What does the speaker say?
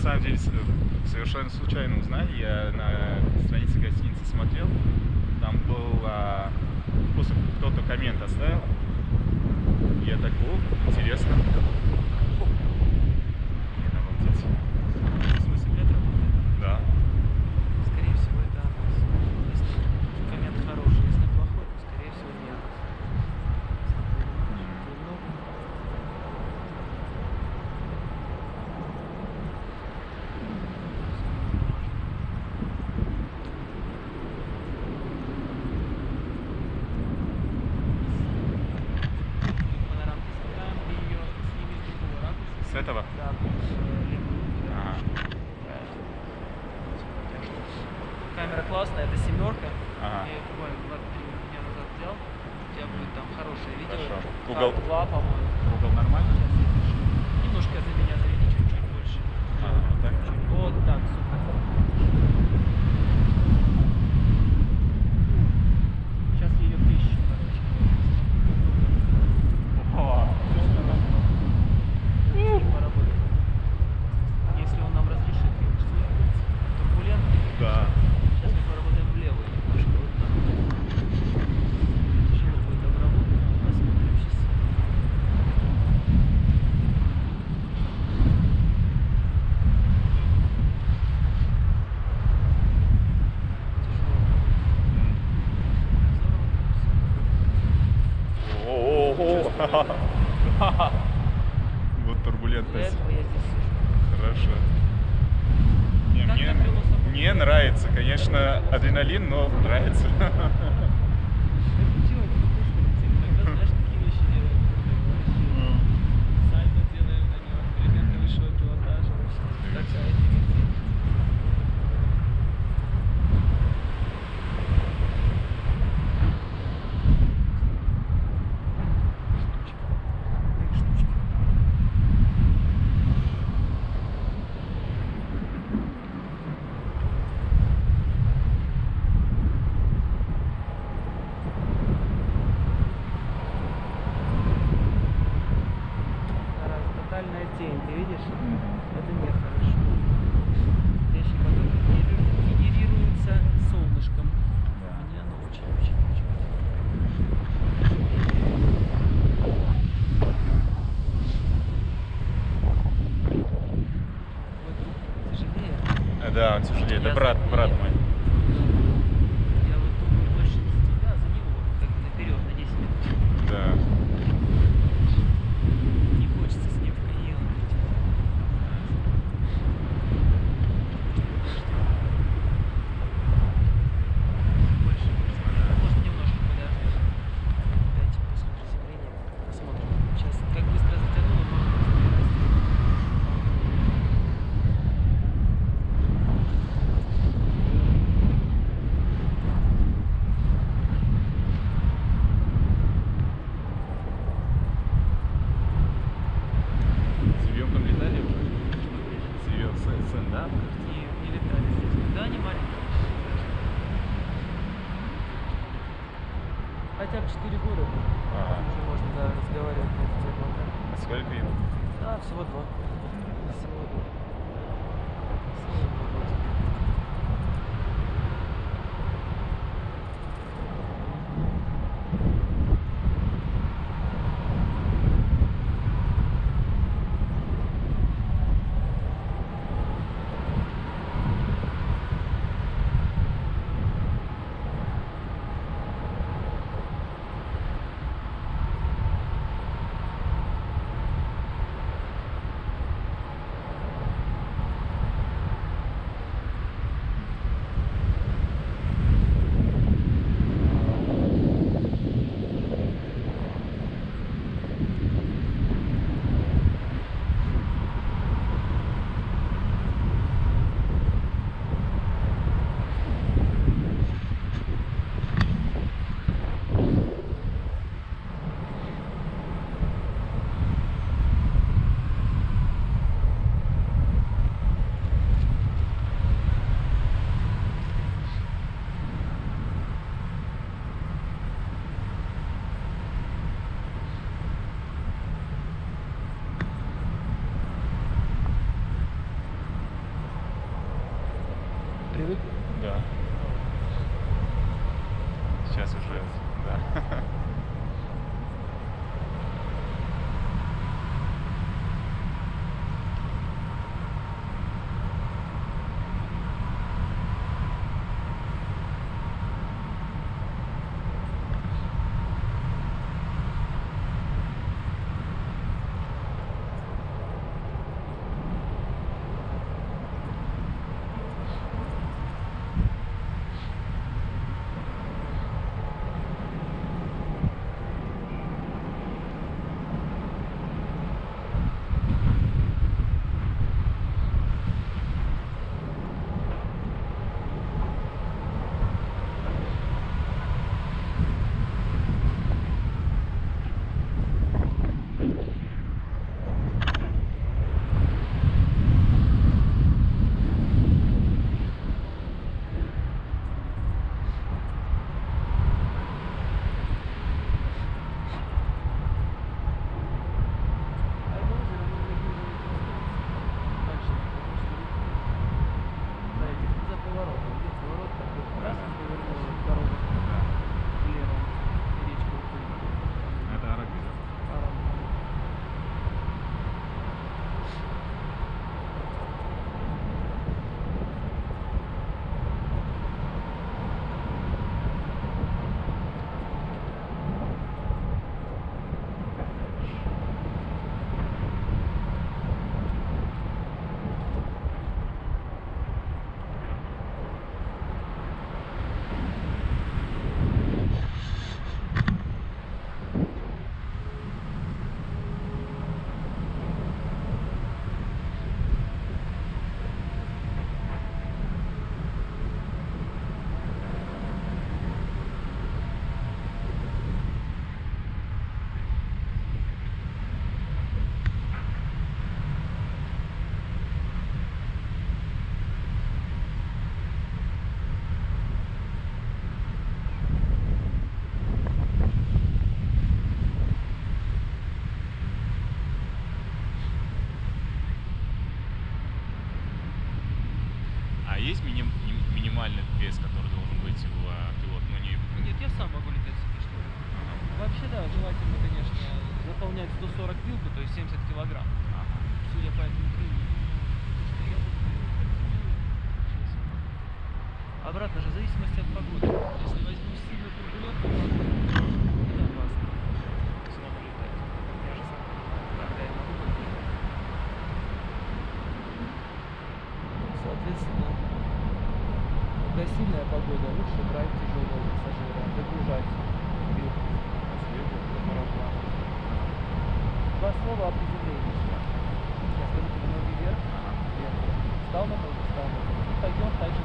самом деле совершенно случайно узнали. Я на странице гостиницы смотрел. Там был а, просто кто-то коммент оставил. Я так, о, интересно. Блин, обалдеть. В смысле, метро? Да. Скорее всего, это Андрес. Если коммент хороший, если плохой, то, скорее всего, не Андрес. Ну, панорамки снимаем, и ее снимем с другого ракурса. С этого? Да, э, левую. Ага. Так что Камера классная, это семерка. Ага. Я ее буквально 2-3 дня назад взял. У тебя будет там хорошее видео. Хорошо. Угол- два, по-моему. Угол нормально? Немножко за меня заведи, чуть-чуть больше. Ага, вот так? Чуть. Вот так, супер. Сейчас я ее тысячу, короче. О, С ним поработаем. Если он нам разрешит, конечно. Турбулентный. Да. Сейчас мы поработаем влево немножко, вот так. Тяжело будет обработать, посмотрим сейчас. О, Вот турбулентность. Хорошо. Не, мне, мне нравится, конечно, адреналин, но нравится. тотальная тень, ты видишь? Это нехорошо. Вещи, которые генери- генерируются солнышком. Мне оно очень-очень-очень. Мой друг тяжелее. Да, он тяжелее. Это Я брат, брат мой. Я вот думаю больше за тебя, за него, как бы наперед на 10 минут. Да. Не хочется с ним в каньон идти. Больше не посмотрю. Может немножко подождешь. Опять после приземления посмотрим. Сейчас как быстро затянуло, можно быстрее расти. С ребенком летали уже? С ребенком сын, сын, да? Не, не летали здесь. Да, не маленькие. Хотя бы 4 года. Ага. Уже можно да, разговаривать на эту тему. а? А сколько им? Да, всего два. Всего два. Привык? Да. Сейчас уже, да. есть миним- мини- минимальный вес, который должен быть у а, пилота? Ну, не... Нет, я сам могу летать с этой штукой. Ага. Вообще, да, желательно, конечно, заполнять 140 вилку, то есть 70 килограмм. Ага. Судя по этому честно. Обратно же, в зависимости от погоды. Если возьму сильную турбулентную погоду, это опасно. Самому летать. Я же сам когда я могу. Соответственно, когда сильная погода, лучше брать тяжелого пассажира, загружать. Два слова о приземлении. Я скажу тебе ноги вверх. Вверх. Встал на пол, встал на пол. И пойдем также